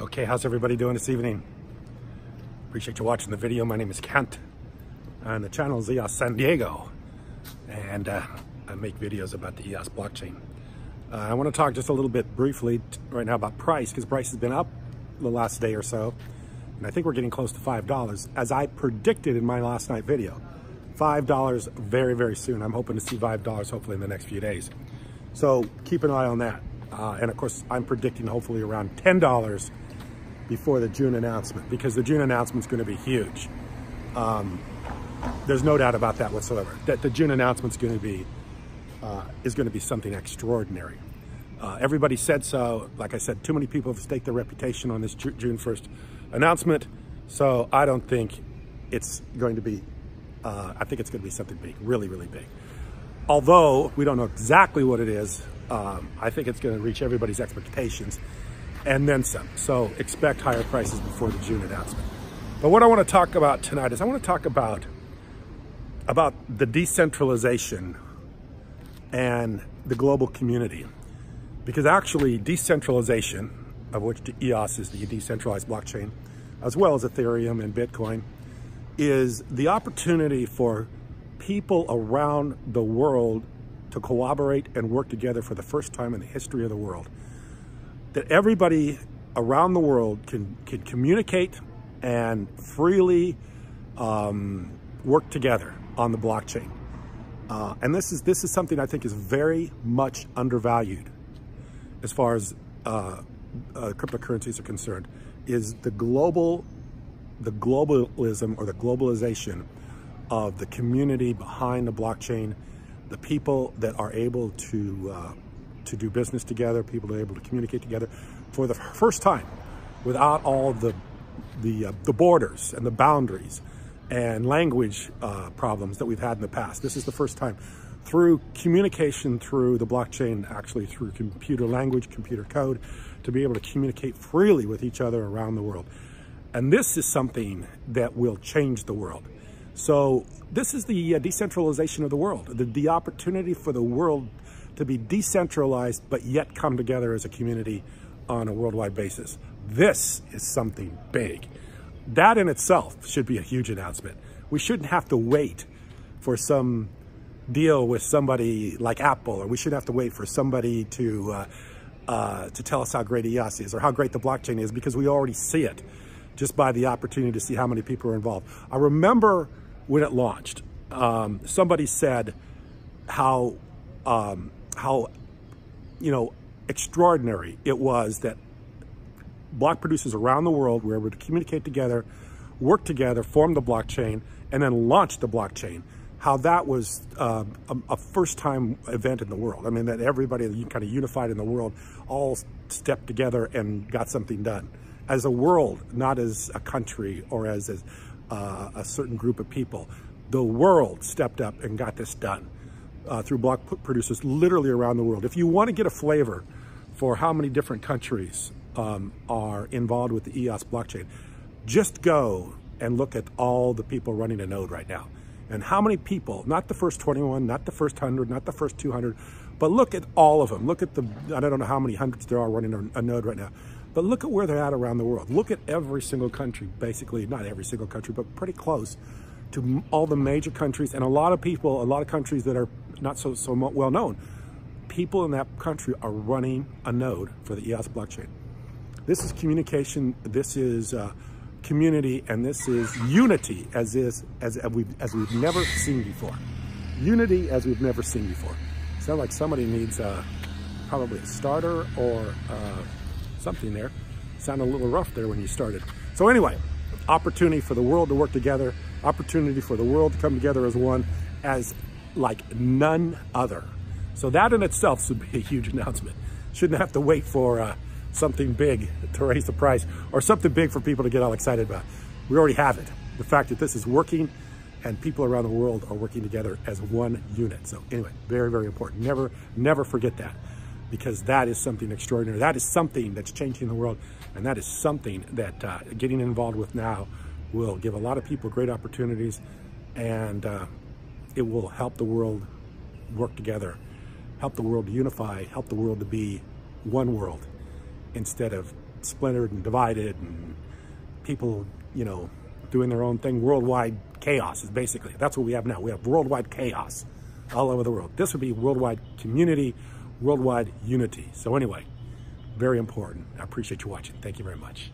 Okay, how's everybody doing this evening? Appreciate you watching the video. My name is Kent, and the channel is EOS San Diego, and uh, I make videos about the EOS blockchain. Uh, I want to talk just a little bit briefly right now about price, because price has been up the last day or so, and I think we're getting close to $5, as I predicted in my last night video. $5 very, very soon. I'm hoping to see $5 hopefully in the next few days. So keep an eye on that. Uh, and of course, I'm predicting hopefully around $10 before the June announcement because the June announcement is going to be huge. Um, there's no doubt about that whatsoever. That the June announcement is going to be uh, is going to be something extraordinary. Uh, everybody said so. Like I said, too many people have staked their reputation on this June 1st announcement. So I don't think it's going to be. Uh, I think it's going to be something big, really, really big. Although we don't know exactly what it is, um, I think it's going to reach everybody's expectations and then some. So expect higher prices before the June announcement. But what I want to talk about tonight is I want to talk about about the decentralization and the global community. Because actually decentralization, of which EOS is the decentralized blockchain, as well as Ethereum and Bitcoin, is the opportunity for people around the world to collaborate and work together for the first time in the history of the world. That everybody around the world can, can communicate and freely um, work together on the blockchain. Uh, and this is, this is something I think is very much undervalued as far as uh, uh, cryptocurrencies are concerned, is the global, the globalism or the globalization of the community behind the blockchain the people that are able to uh, to do business together, people are able to communicate together for the first time without all the the, uh, the borders and the boundaries and language uh, problems that we've had in the past. This is the first time through communication through the blockchain, actually through computer language, computer code, to be able to communicate freely with each other around the world. And this is something that will change the world. So this is the uh, decentralization of the world, the, the opportunity for the world to be decentralized, but yet come together as a community on a worldwide basis. This is something big. That in itself should be a huge announcement. We shouldn't have to wait for some deal with somebody like Apple, or we shouldn't have to wait for somebody to uh, uh, to tell us how great EOS is or how great the blockchain is because we already see it just by the opportunity to see how many people are involved. I remember when it launched, um, somebody said how, um, how, you know, extraordinary it was that block producers around the world were able to communicate together, work together, form the blockchain, and then launch the blockchain. How that was uh, a, a first-time event in the world. I mean, that everybody kind of unified in the world all stepped together and got something done. As a world, not as a country or as, as uh, a certain group of people. The world stepped up and got this done uh, through block producers literally around the world. If you want to get a flavor for how many different countries um, are involved with the EOS blockchain, just go and look at all the people running a node right now. And how many people, not the first 21, not the first 100, not the first 200, but look at all of them. Look at the, I don't know how many hundreds there are running a, node right now. But look at where they're at around the world. Look at every single country, basically, not every single country, but pretty close to all the major countries and a lot of people, a lot of countries that are not so, so well known. People in that country are running a node for the EOS blockchain. This is communication, this is uh, community, and this is unity as is as, as we've as we've never seen before. Unity as we've never seen before. Sounds like somebody needs uh, probably a starter or uh, something there. Sounded a little rough there when you started. So anyway, opportunity for the world to work together, opportunity for the world to come together as one, as like none other. So that in itself should be a huge announcement. Shouldn't have to wait for uh, something big to raise the price or something big for people to get all excited about. We already have it. The fact that this is working and people around the world are working together as one unit. So anyway, very, very important. Never, never forget that because that is something extraordinary. That is something that's changing the world. And that is something that uh, getting involved with now will give a lot of people great opportunities and uh, it will help the world work together, help the world unify, help the world to be one world instead of splintered and divided and people, you know, doing their own thing. Worldwide chaos is basically, that's what we have now. We have worldwide chaos all over the world. This would be worldwide community, worldwide unity. So anyway, very important. I appreciate you watching. Thank you very much.